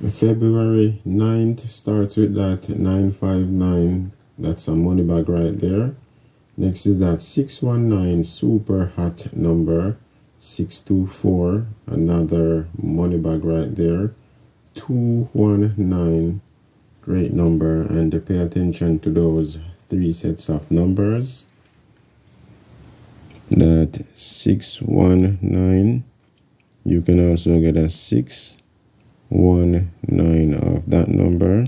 February 9th starts with that 959. That's a money bag right there. Next is that 619 super hot number. 624 another money bag right there 219 great number and pay attention to those three sets of numbers that 619 you can also get a 619 of that number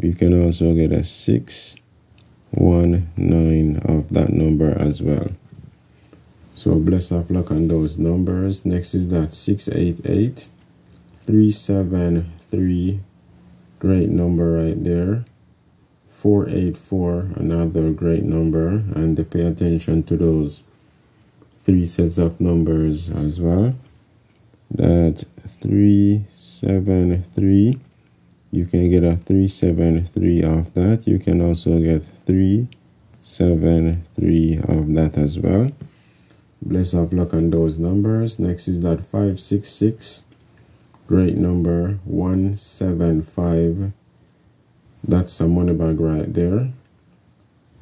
you can also get a 619 of that number as well so bless of luck on those numbers. Next is that 688 373. Great number right there. 484, another great number. And pay attention to those three sets of numbers as well. That 373, you can get a 373 of that. You can also get 373 of that as well. Bless of luck on those numbers. Next is that 566. Great number 175. That's a money bag right there.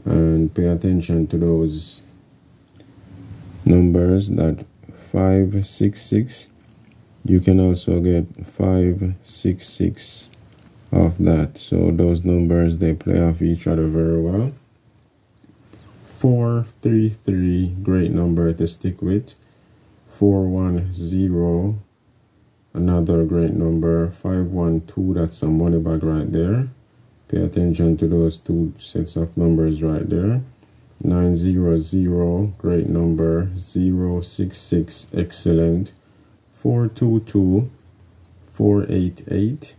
And pay attention to those numbers that 566. You can also get 566 off that. So those numbers, they play off each other very well. 433, great number to stick with. 410, another great number. 512, that's a money bag right there. Pay attention to those two sets of numbers right there. 900, great number. 066, excellent. 422, 488,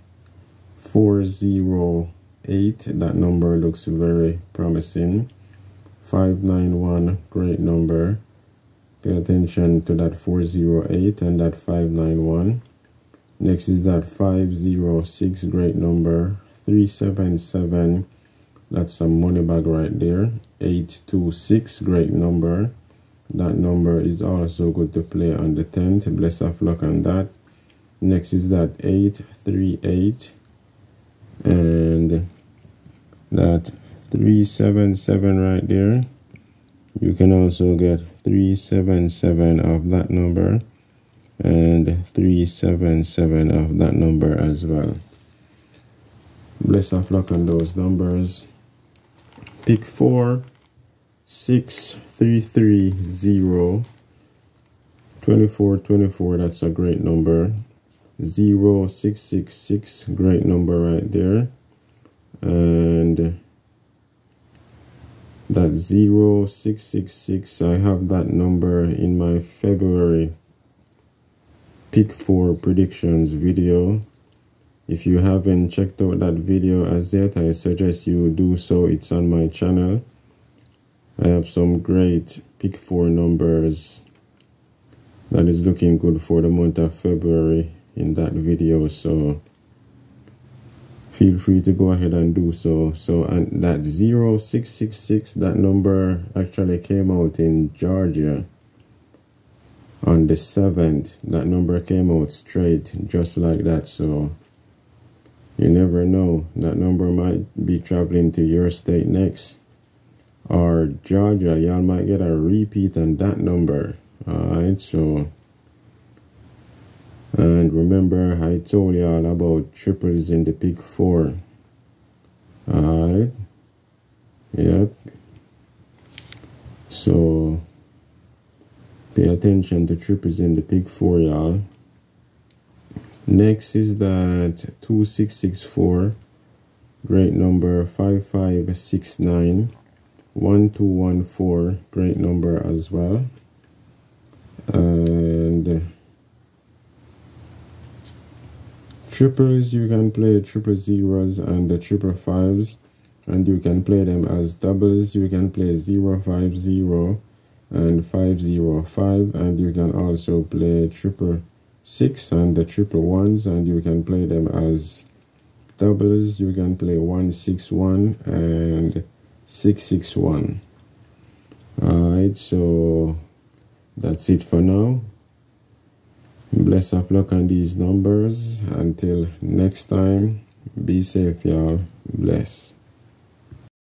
408, that number looks very promising. 591 great number. Pay attention to that 408 and that 591 next is that 506 great number. 377 that's some money bag right there. 826 great number that number is also good to play on the 10th bless of luck on that. Next is that 838 and that 377 right there. You can also get 377 of that number and 377 of that number as well. Bless of luck on those numbers. Pick 4 6 3 3 0 24 24 that's a great number. 0 6 6 6 great number right there. And that 0666 I have that number in my February pick 4 predictions video. If you haven't checked out that video as yet I suggest you do so. It's on my channel I have some great pick 4 numbers that is looking good for the month of February in that video so feel free to go ahead and do so. So and that 0666 that number actually came out in georgia on the 7th that number came out straight just like that so you never know. That number might be traveling to your state next or georgia y'all might get a repeat on that number all right so and remember, I told y'all about triples in the pick four. Alright. Yep. So, pay attention to triples in the pick four, y'all. Next is that 2664. Great number 5569. 1214. Great number as well. And uh, Triples, you can play triple zeros and the triple fives, and you can play them as doubles. You can play zero five zero and five zero five, and you can also play triple six and the triple ones, and you can play them as doubles. You can play one six one and six six one. All right, so that's it for now Bless of luck on these numbers. Until next time, be safe, y'all. Bless.